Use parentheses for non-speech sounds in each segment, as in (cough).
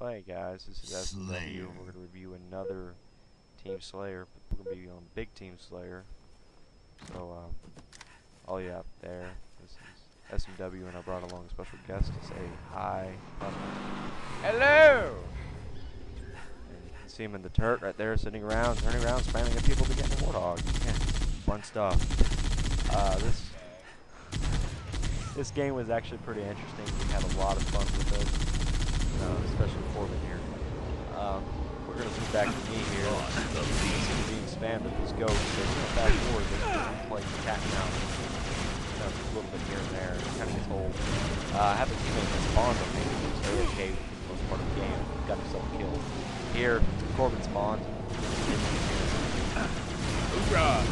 Hey guys, this is SW. Slayer. We're gonna review another Team Slayer. We're gonna be on Big Team Slayer. So, um, all you out there, this is SMW, and I brought along a special guest to say hi. Hello! and you can see him in the turret right there, sitting around, turning around, spamming at people to get the warthog. Yeah, fun stuff. Uh, this this game was actually pretty interesting. We had a lot of fun with it, uh, especially Corbin here. Um, we're gonna move back to me here. He's being spammed with this ghost. So we're gonna fast forward this and play cat and mouse. You know, just a little bit here and there. It kind of gets old. Uh, I have a teammate that spawned on me. He's AFK for the most part of the game. Got himself killed. Here, Corbin spawned. Hoorah!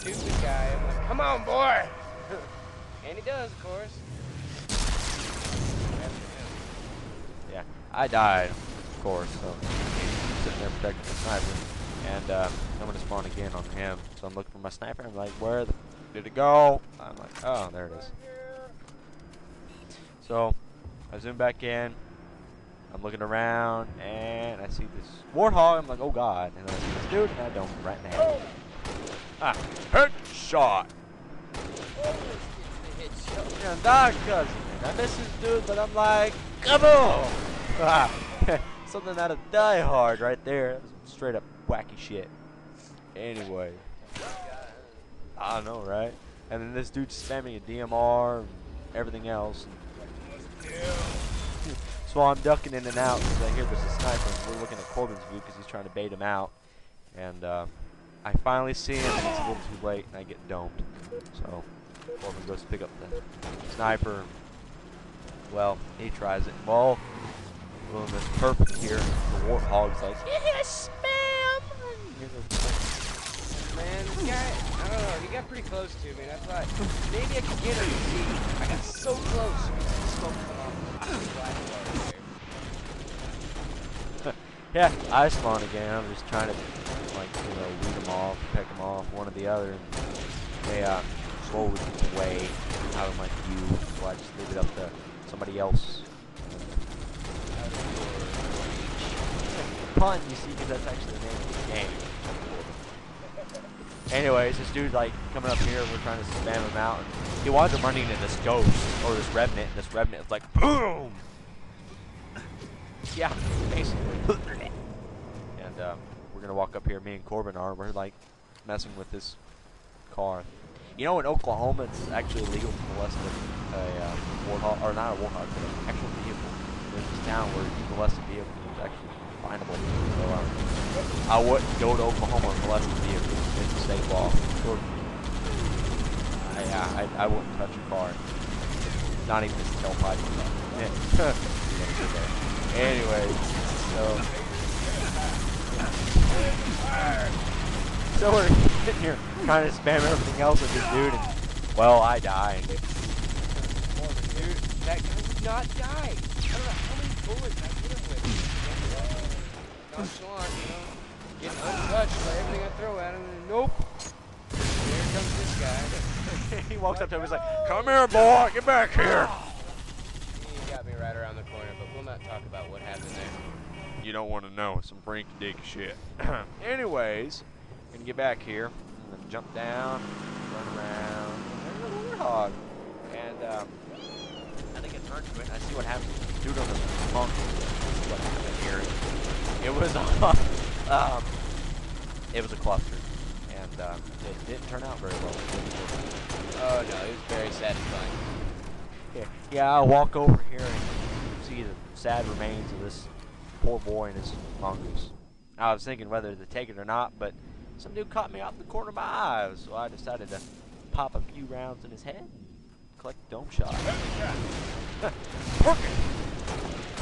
Stupid guy. Like, come on, boy! (laughs) and he does, of course. Yeah, I died, of course. So sitting there protecting the sniper, and uh, I'm gonna spawn again on him. So I'm looking for my sniper. I'm like, where the did it go? I'm like, oh, there it is. So I zoom back in. I'm looking around, and I see this warthog. I'm like, oh god! And then I see this dude, and I don't right head. Ah, headshot. Yeah, dog cousin. I miss this dude, but I'm like, come on! Ah, (laughs) Something out of Die Hard right there. Straight up wacky shit. Anyway. I don't know, right? And then this dude's spamming a DMR and everything else. (laughs) So I'm ducking in and out because I hear there's a sniper. And we're looking at Corbin's view because he's trying to bait him out. And uh, I finally see him, and it's a little too late, and I get domed. So Corbin goes to pick up the sniper. Well, he tries it. Well, boom, it's perfect here. The Warthog's like, yeah, spam! Man, this guy, I don't know, he got pretty close to me, and I thought maybe I could get him. See, I got so close. Smoke come off. the black bar there. yeah, I spawn again. I'm just trying to, like, you know, weed them off, peck them off, one or the other. And they uh, slowly get away out of my view, so I just leave it up to somebody else. Pun, you see, because that's actually the name of the game. Anyways, this dude like coming up here, we're trying to spam him out, and he winds up running into this ghost or this revenant, and this revenant is like boom. Yeah, basically. and uh, we're gonna walk up here. Me and Corbin are. We're like messing with this car. You know, in Oklahoma, it's actually illegal to molest a, uh, warthog, or not a warthog, but an actual vehicle. There's this town where you molest a vehicle is actually finable. So um, I wouldn't go to Oklahoma molest a vehicle. It's a state law. I, I, I wouldn't touch a car. Not even this tailpipe. Yeah. (laughs) Anyways, so. So we're sitting here trying to spam everything else with this dude, and well, I die. Dude, that guy would not die. I don't know how many bullets I hit him with. Nonchalant, you know, getting untouched by everything I throw at him, and nope. Here comes this guy. (laughs) he walks up to him, he's like, "Come here, boy, get back here." He got me right around the corner, but we'll not talk about what happened there. You don't want to know some freak dick shit. (clears throat) Anyways, gonna get back here, and then jump down, run around. and There's a warthog, and um, I think it turned to it. I see what happened. Dude on the monk. This is what happened here. It was (laughs) a, um, it was a cluster, and um, it didn't turn out very well. Oh no, it was very satisfying. Yeah, yeah, I walk over here and see the sad remains of this poor boy and his mongoose. I was thinking whether to take it or not, but some dude caught me off the corner of my eye, so I decided to pop a few rounds in his head and collect a dome shot. (laughs) Perfect!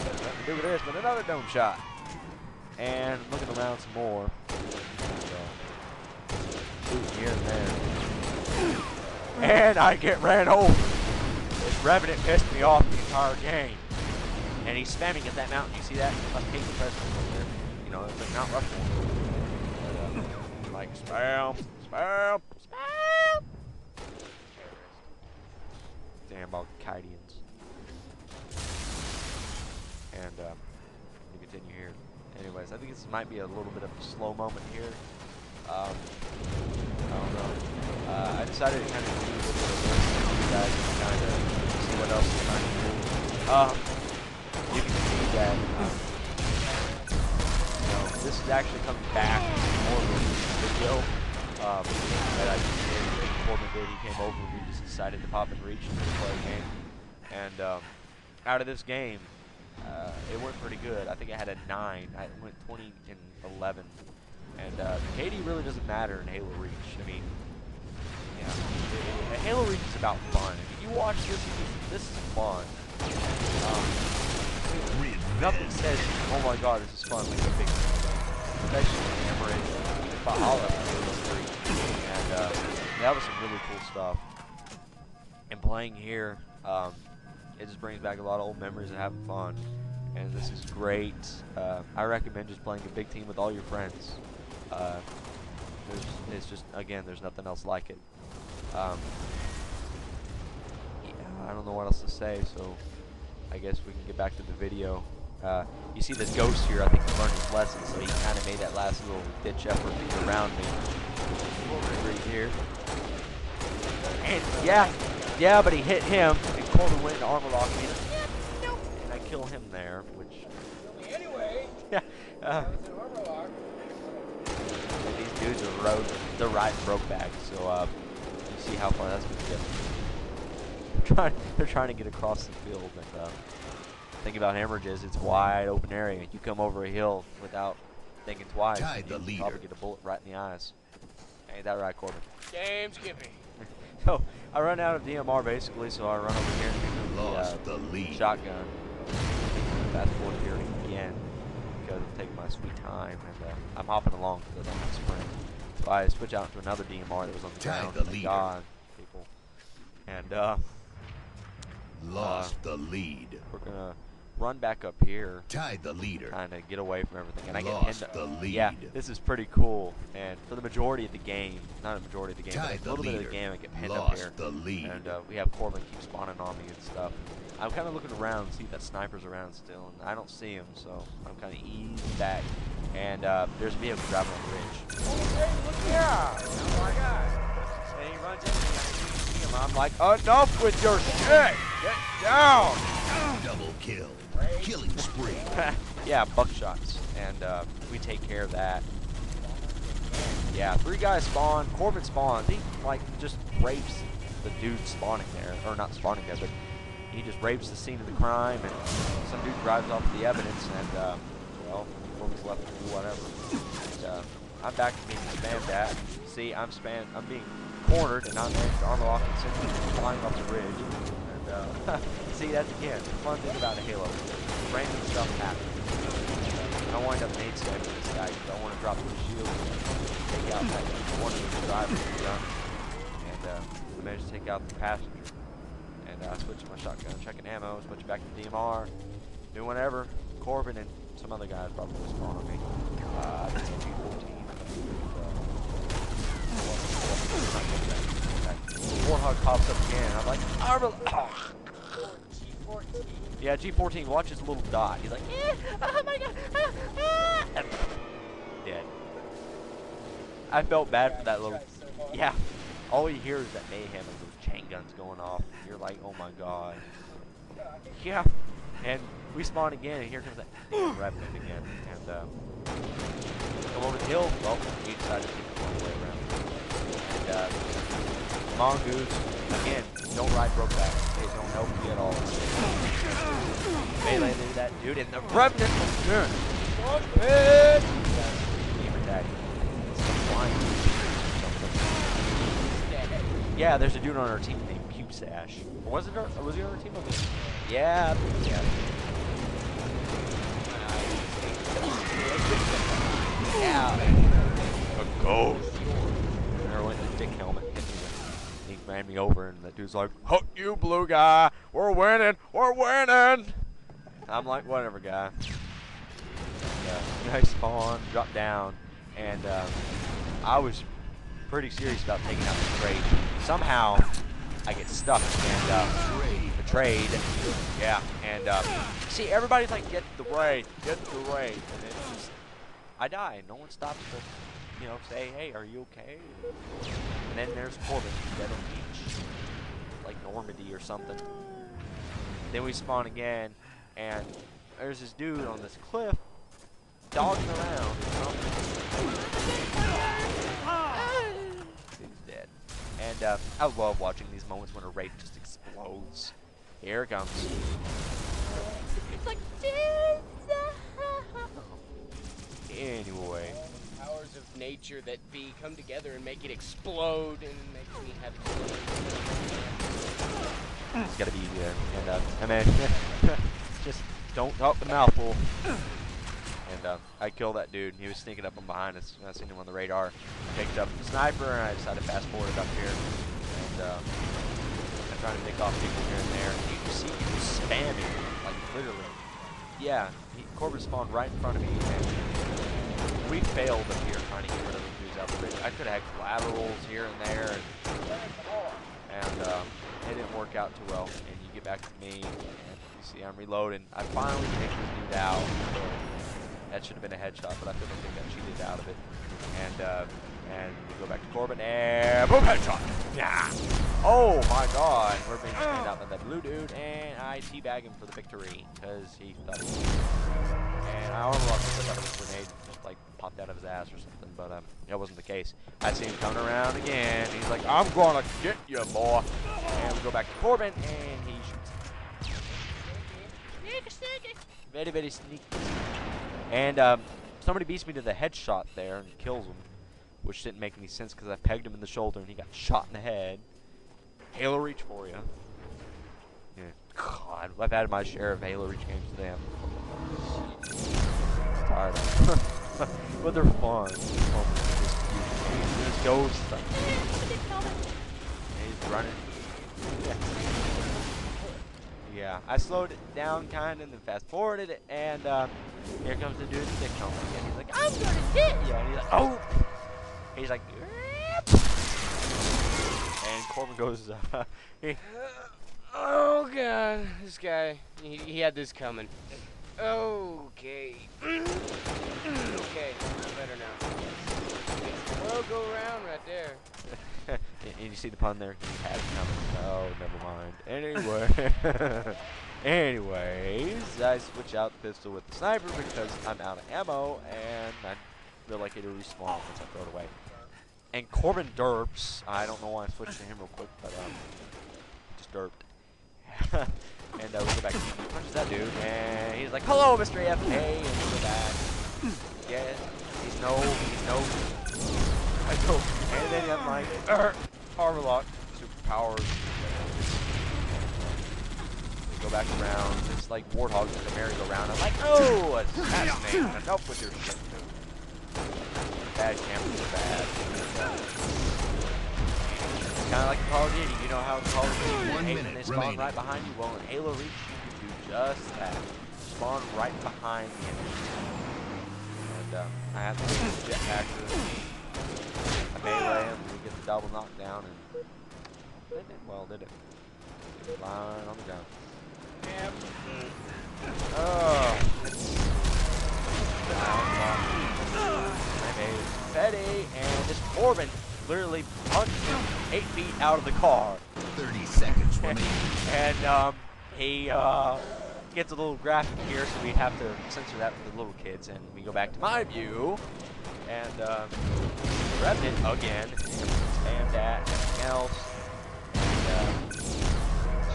Nothing to do with this, but another dome shot. And I'm looking around some more. So, here and there. And I get ran over. This Revenant pissed me off the entire game. And he's spamming at that mountain. You see that? Hate the president over there. You know, it's like Mount Rushmore. But, uh, like, spam, spam, spam. Damn Al-Qaedians. And, um, to continue here. Anyways, I think this might be a little bit of a slow moment here. Um, I don't know. Uh, I decided to kind of do a little bit of this for you guys and kind of see what else is trying to do. Um, you can see that um, you know, this is actually coming back more of a video um, that I just did. Corbin did. He came over we just decided to pop and reach and play a game. And um, out of this game, uh, it went pretty good. I think I had a 9. I went 20 and 11. And uh, KD really doesn't matter in Halo Reach. I mean, yeah, it- it- Halo Reach is about fun. If you watch this, this is fun. Um, nothing says, oh my god, this is fun, like a big especially even Valhalla was free. And uh, that was some really cool stuff. And playing here, um, it just brings back a lot of old memories and having fun. And this is great. Uh, I recommend just playing a big team with all your friends. Uh, it's just, again, there's nothing else like it. Um, yeah, I don't know what else to say, so I guess we can get back to the video. Uh, you see this ghost here, I think he learned his lesson, so he kind of made that last little ditch effort to get around me. Right here. And yeah, yeah, but he hit him, and Corbin went into armor lock me. and, nope, And I kill him there, which, Anyway, (laughs) yeah. Uh, that was an armor lock. and these dudes are road, they're riding broke back, so uh, you see how far that's going to get. They're trying, they're trying to get across the field, and uh, thing about hemorrhages, it's wide open area. You come over a hill without thinking twice, Tied and the you leader. probably get a bullet right in the eyes. Ain't that right, Corbin? Damn Skippy. (laughs) So I run out of DMR basically, so I run over here and the, uh, the lead. shotgun. Fast forward here again because taking my sweet time and uh, I'm hopping along because I don't have sprint. So I switch out to another DMR that was on the Tag ground. the leader. God, people. And uh, Lost the lead. we're gonna run back up here, Tied the leader. kind of get away from everything, and I get Lost pinned. the lead. Yeah, this is pretty cool. And for the majority of the game, not a majority of the game, but Tied a the little bit of the game, I get pinned up Lost here. the lead. And uh, we have Corbin keep spawning on me and stuff. I'm kind of looking around, see if that sniper's around still, and I don't see him, so I'm kind of easing back. And uh, there's a vehicle driving on the ridge. Hey, look here. Oh my God. And he runs into him. I'm like, enough with your shit! Get down! Double kill. Killing spree. (laughs) yeah, buckshots. And uh, we take care of that. Yeah, three guys spawn. Corbin spawns. He, like, just rapes the dude spawning there. Or not spawning there, but he just rapes the scene of the crime, and some dude drives off the evidence, and, uh, well, Corbin's left to do whatever. And, uh, I'm back to being spammed at. See, I'm spam I'm being cornered, and I'm managed to armor lock and him flying off the ridge. And, uh, (laughs) see, that's again, the fun thing about a Halo. Random stuff happens. I wind up nade sniping this guy because I want to drop the shield and take out that one of the drivers the gun. And uh, I managed to take out the passenger. And uh, I switched my shotgun, checking ammo, switch back to DMR, doing whatever. Corbin and some other guys probably was on me. Uh, I think it's G14. Warthog pops up again. I'm like, armor. ah. G14. Yeah, G14 watches a little dot. He's like, eh, oh my god, ah, ah, and dead. I felt bad for that little. Yeah, all you hear is that mayhem of those chain guns going off. And you're like, oh my god. Yeah, and we spawn again, and here comes that revenant again. And uh, come over the hill. Well, we decided to take the long way around. And uh, mongoose again. Don't ride Brokeback. They don't help you at all. Melee did that dude, and the revenant was good. Yeah, there's a dude on our team named Pubesash. Or was it? Our, was he on our team? Yeah. Yeah. Yeah. A ghost. And I went in the dick helmet. hit me with- He ran me over, and the dude's like, "Hook you, blue guy. We're winning. We're winning." I'm like, "Whatever, guy." And, uh, (laughs) spawn, drop down, and uh, I was pretty serious about taking out the trade. Somehow, I get stuck, and uh, the trade. Yeah, and um, see, everybody's like, get the raid, get the raid, and it's just, I die. No one stops to, you know, say, hey, are you okay? And then there's Corbin, dead on the beach, like Normandy or something. Then we spawn again, and there's this dude on this cliff, dogging around. He's dead. And uh, I love watching these moments when a raid just explodes. Here it comes. It's like Anyway, Of nature that be come together and make it explode and make me have. it's gotta be there. And uh, and then (laughs) just don't talk a mouthful. And uh, I killed that dude. He was sneaking up on behind us. I seen him on the radar. Picked up the sniper, and I decided to fast forward up here. And uh, I'm trying to pick off people here and there. You can see he was spamming, like literally. Yeah, he, Corbin spawned right in front of me, and we failed up here trying to get rid of the dudes out the. I could have had collaterals here and there, and, and um, it didn't work out too well. And you get back to me, and you see I'm reloading. I finally take this dude out. That should have been a headshot, but I couldn't think that cheated out of it. And uh, and we go back to Corbin, and boom, headshot. Yeah. Oh my God, we're being spanned out by that blue dude, and I teabag him for the victory because he thought. He was and I armor locked him, I it grenade like popped out of his ass or something, but um, that wasn't the case. I see him coming around again. He's like, I'm gonna get you, boy. And we go back to Corbin, and he shoots. Very, very sneaky. And um, somebody beats me to the headshot there and kills him, which didn't make any sense because I pegged him in the shoulder and he got shot in the head. Halo Reach for you. Yeah. God, I've had my share of Halo Reach games today. I'm tired them. (laughs) (laughs) but they're fun. They're fun. There's ghosts. He's running. Yeah. Yeah, I slowed it down kind of and then fast forwarded it, and um, here comes the dude in the dick again. He's like, I'm gonna hit you, and he's like, oh, he's like, and Corbin goes, (laughs) uh, (laughs) he, Oh god, this guy, he, he had this coming. Okay. okay, better now. Well, go around right there. (laughs) and you see the pun there? He had coming. Oh, never mind. Anyway. (laughs) Anyways, I switch out the pistol with the sniper because I'm out of ammo and I feel like it'll respawn once I throw it away. And Corbin derps. I don't know why I switched to him real quick, but um, just derped. (laughs) and uh, we go back. He punches that dude, and he's like, "Hello, Mr. AFK," and we go back. Yeah, he's no, he's no. (laughs) I go, and then I'm like, er, armor lock, superpowers. We go back around. It's like warthogs in the merry-go-round. I'm like, oh, assassinate. Enough with your shit, dude. Bad cameras are bad. Kind of like Call of Duty. You know how in Call of Duty One hate when they spawn remaining. right behind you? Well, in Halo Reach, you can do just that. Spawn right behind the enemy. And um, I have to use the jetpack to I melee him, we get the double knockdown, and they did well, did it? They were lying on the ground. Yep. Oh, I made Petty, and this Corbin literally punched him eight feet out of the car. 30 seconds remaining. and um, he uh, gets a little graphic here, so we have to censor that for the little kids. And we go back to my view, and um, Revenant again, spammed at, everything else, and uh,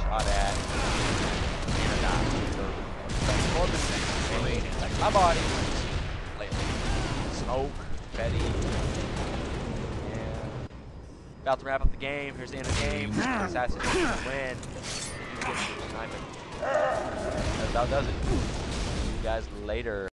shot at, and died. So, that's Corbin and like my body, lately. Smoke, Betty, and about to wrap up the game. Here's the end of the game. Mm. Win. Get your sniping. That about does it. See you guys later.